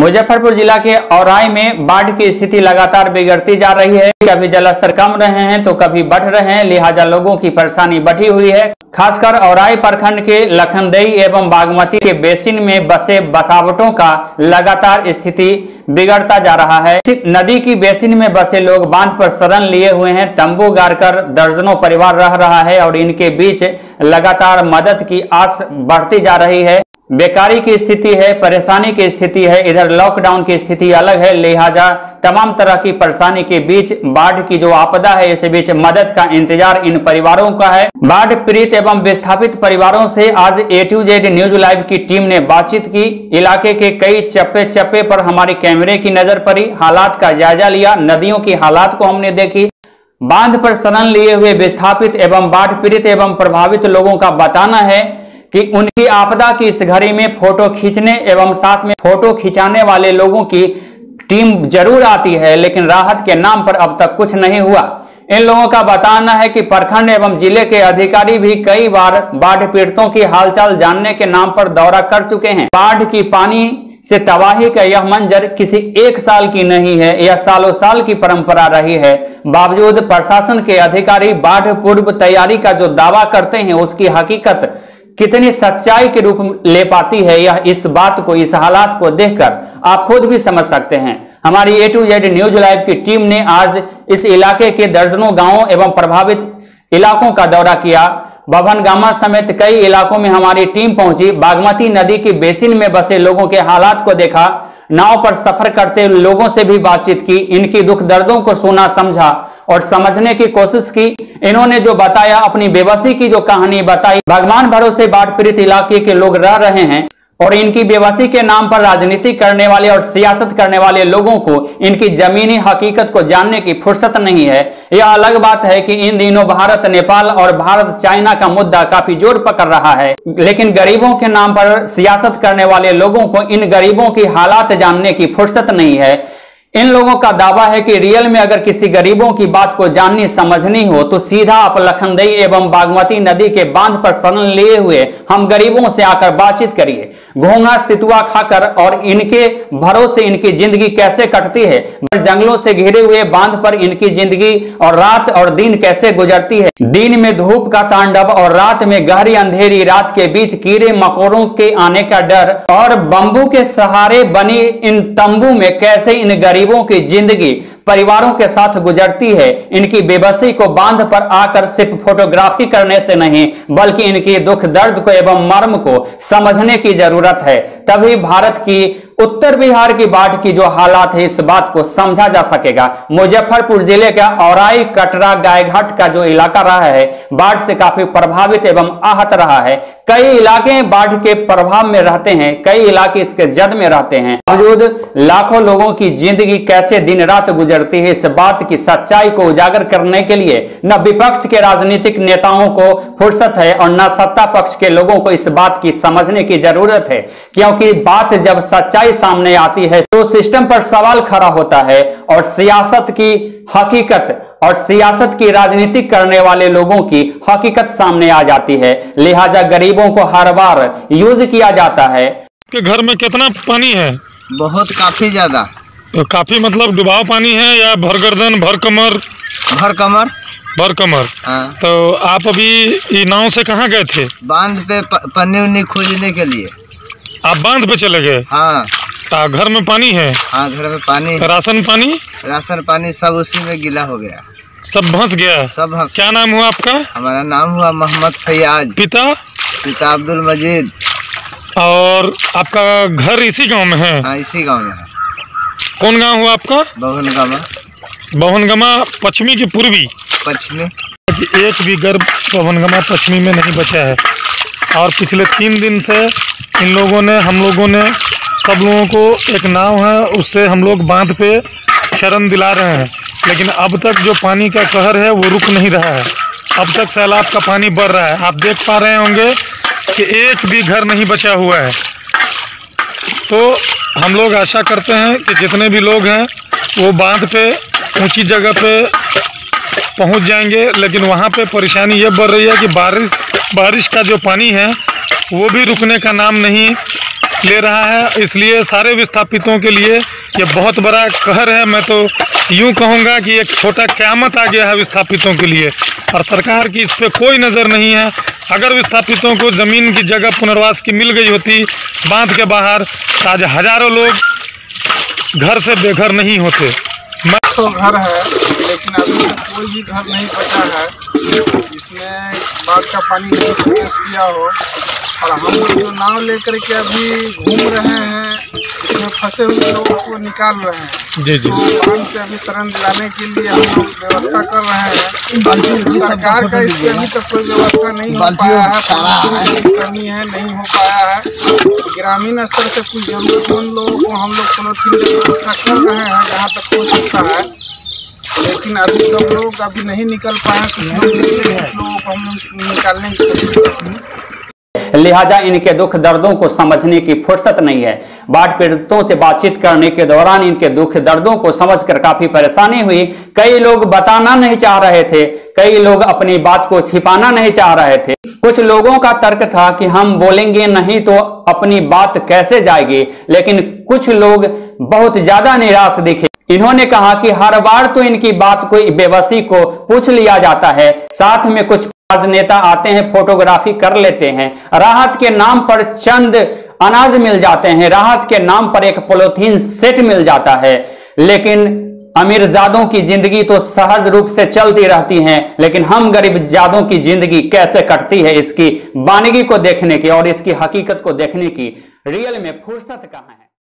मुजफ्फरपुर जिला के औराई में बाढ़ की स्थिति लगातार बिगड़ती जा रही है। कभी जलस्तर कम रहे हैं तो कभी बढ़ रहे हैं। लिहाजा लोगों की परेशानी बढ़ी हुई है। खासकर औराई प्रखंड के लखनदेई एवं बागमती के बेसिन में बसे बसावटों का लगातार स्थिति बिगड़ता जा रहा है। नदी की बेसिन में बसे लोग बाँध पर शरण लिए हुए हैं। तंबू गाड़कर दर्जनों परिवार रह रहा है और इनके बीच लगातार मदद की आस बढ़ती जा रही है। बेकारी की स्थिति है, परेशानी की स्थिति है, इधर लॉकडाउन की स्थिति अलग है, लिहाजा तमाम तरह की परेशानी के बीच बाढ़ की जो आपदा है, इस बीच मदद का इंतज़ार इन परिवारों का है। बाढ़ पीड़ित एवं विस्थापित परिवारों से आज A to Z news live की टीम ने बातचीत की। इलाके के कई चप्पे चप्पे पर हमारी कैमरे की नज़र पड़ी। हालात का जायजा लिया। नदियों की हालात को हमने देखी। बाँध पर शरण लिए हुए विस्थापित एवं बाढ़ पीड़ित एवं प्रभावित लोगों का बताना है। कि उनकी आपदा की इस घड़ी में फ़ोटो खींचने एवं साथ में फ़ोटो खिंचाने वाले लोगों की टीम ज़रूर आती है, लेकिन राहत के नाम पर अब तक कुछ नहीं हुआ। इन लोगों का बताना है कि प्रखंड एवं ज़िले के अधिकारी भी कई बार बाढ़ पीड़ितों की हालचाल जानने के नाम पर दौरा कर चुके हैं। बाढ़ की पानी से तबाही का यह मंजर किसी एक साल की नहीं है, यह सालों साल की परंपरा रही है। बावजूद प्रशासन के अधिकारी बाढ़ पूर्व तैयारी का जो दावा करते हैं, उसकी हकीकत कितनी सच्चाई के रूप ले पाती है यह इस बात को, इस हालात को देखकर आप खुद भी समझ सकते हैं। हमारी A to Z news live की टीम ने आज इस इलाके के दर्जनों गाँवों एवं प्रभावित इलाकों का दौरा किया। बभन गामा समेत कई इलाकों में हमारी टीम पहुँची। बागमती नदी के बेसिन में बसे लोगों के हालात को देखा। नाव पर सफ़र करते लोगों से भी बातचीत की, इनकी दुख दर्दों को सुना समझा और समझने की कोशिश की। इन्होंने जो बताया, अपनी बेबसी की जो कहानी बताई, भगवान भरोसे बाढ़ पीड़ित इलाके के लोग रह रहे हैं। और इनकी बेबसी के नाम पर राजनीति करने वाले और सियासत करने वाले लोगों को इनकी जमीनी हकीकत को जानने की फुर्सत नहीं है। यह अलग बात है कि इन दिनों भारत, नेपाल और भारत, चाइना का मुद्दा काफ़ी ज़ोर पकड़ रहा है। लेकिन गरीबों के नाम पर सियासत करने वाले लोगों को इन गरीबों की हालात जानने की फुर्सत नहीं है। इन लोगों का दावा है कि रियल में अगर किसी गरीबों की बात को जाननी, समझनी हो तो सीधा आप लखनदई एवं बागमती नदी के बाँध पर शरण लिए हुए हम गरीबों से आकर बातचीत करिए। घोंघा, सितुआ खाकर और इनके भरोसे इनकी ज़िंदगी कैसे कटती है? जंगलों से घिरे हुए बाँध पर इनकी ज़िंदगी और रात और दिन कैसे गुजरती है? दिन में धूप का तांडव और रात में गहरी अंधेरी, रात के बीच कीड़े मकोड़ों के आने का डर और बंबू के सहारे बनी इन तंबू में कैसे इन गरीबों की ज़िंदगी परिवारों के साथ गुजरती है, इनकी बेबसी को बाँध पर आकर सिर्फ़ फोटोग्राफी करने से नहीं, बल्कि इनकी दुख दर्द को एवं मर्म को समझने की ज़रूरत है। तभी भारत की उत्तर बिहार की बाढ़ की जो हालात है इस बात को समझा जा सकेगा। मुजफ्फरपुर ज़िले का औराई कटरा गायघाट का जो इलाका रहा है बाढ़ से काफ़ी प्रभावित एवं आहत रहा है। कई इलाके बाढ़ के प्रभाव में रहते हैं, कई इलाके इसके जद में रहते हैं। बावजूद लाखों लोगों की ज़िंदगी कैसे दिन रात गुजरती है, इस बात की सच्चाई को उजागर करने के लिए न विपक्ष के राजनीतिक नेताओं को फुर्सत है और न सत्ता पक्ष के लोगों को इस बात की समझने की ज़रूरत है। क्योंकि बात जब सच्चाई सामने आती है तो सिस्टम पर सवाल खड़ा होता है और सियासत की हकीकत और सियासत की राजनीति करने वाले लोगों की हकीकत सामने आ जाती है। लिहाजा गरीबों को हर बार यूज़ किया जाता है। के घर में कितना पानी है? बहुत काफ़ी ज़्यादा। तो काफ़ी मतलब डुबाव पानी है या भर गर्दन भर कमर भर कमर भर कमर हाँ, तो आप अभी नाव से कहाँ गए थे? बाँध पे पन्नी उन्नी खोजने के लिए। आप बाँध पे चले गए? हाँ। आ, घर में पानी है? हाँ घर में पानी राशन पानी? राशन पानी सब उसी में गीला हो गया। सब भंस गया? सब हंस क्या नाम हुआ आपका? हमारा नाम हुआ मोहम्मद फैयाज। पिता? पिता अब्दुल मजीद। और आपका घर इसी गाँव में है? हाँ इसी गाँव में है। कौन गाँव हुआ आपका? बभनगामा बभनगमा पश्चिमी की पूर्वी? पश्चिमी। एक भी गर्भ पवनगमा पश्चिमी में नहीं बचा है। और पिछले तीन दिन से इन लोगों ने, हम लोगों ने, सब लोगों को एक नाव है, उससे हम लोग बाँध पे शरण दिला रहे हैं। लेकिन अब तक जो पानी का कहर है, वो रुक नहीं रहा है। अब तक सैलाब का पानी बढ़ रहा है। आप देख पा रहे होंगे कि एक भी घर नहीं बचा हुआ है। तो हम लोग आशा करते हैं कि जितने भी लोग हैं, वो बाँध पे, ऊँची जगह पे पहुँच जाएँगे, लेकिन वहाँ पे परेशानी ये बढ़ रही है कि बारिश बारिश का जो पानी है, वो भी रुकने का नाम नहीं ले रहा है। इसलिए सारे विस्थापितों के लिए ये बहुत बड़ा कहर है। मैं तो यूँ कहूँगा कि एक छोटा क्यामत आ गया है विस्थापितों के लिए, और सरकार की इस पर कोई नज़र नहीं है। अगर विस्थापितों को ज़मीन की जगह पुनर्वास की मिल गई होती, बाँध के बाहर तो आज हज़ारों लोग घर से बेघर नहीं होते। सौ घर है, लेकिन अभी तक कोई भी घर नहीं बचा है। इसमें बाढ़ का पानी नहीं प्रवेश किया हो, और हम लोग जो नाव लेकर के अभी घूम रहे हैं फंसे हुए लोगों को निकाल रहे हैं। जी जी। बाँध पे अभी शरण दिलाने के लिए हम लोग व्यवस्था कर रहे हैं। सरकार का इस पे अभी तक कोई व्यवस्था नहीं हो पाया है कमी है नहीं हो पाया है। ग्रामीण स्तर से कुछ जरूरतमंद लोगों को हम लोग पोलोथीन की व्यवस्था कर रहे हैं जहाँ तक हो सकता है। लेकिन अभी सब लोग अभी नहीं निकल पाए कुछ लोग को हम निकालने की कोशिश कर रहे हैं। लिहाजा इनके दुख दर्दों को समझने की फुर्सत नहीं है। बाढ़ पीड़ितों से बातचीत करने के दौरान इनके दुख दर्दों को समझकर काफ़ी परेशानी हुई। कई लोग बताना नहीं चाह रहे थे, कई लोग अपनी बात को छिपाना नहीं चाह रहे थे। कुछ लोगों का तर्क था कि हम बोलेंगे नहीं तो अपनी बात कैसे जाएगी, लेकिन कुछ लोग बहुत ज़्यादा निराश दिखे। इन्होंने कहा कि हर बार तो इनकी बात कोई बेबसी को पूछ लिया जाता है, साथ में कुछ राजनेता आते हैं, फोटोग्राफी कर लेते हैं। राहत के नाम पर चंद अनाज मिल जाते हैं। राहत के नाम पर एक पोलोथीन सेट मिल जाता है। लेकिन अमीरजादों की ज़िंदगी तो सहज रूप से चलती रहती है, लेकिन हम गरीब जादों की ज़िंदगी कैसे कटती है इसकी वानगी को देखने की और इसकी हकीकत को देखने की। रियल में फुर्सत कहाँ है?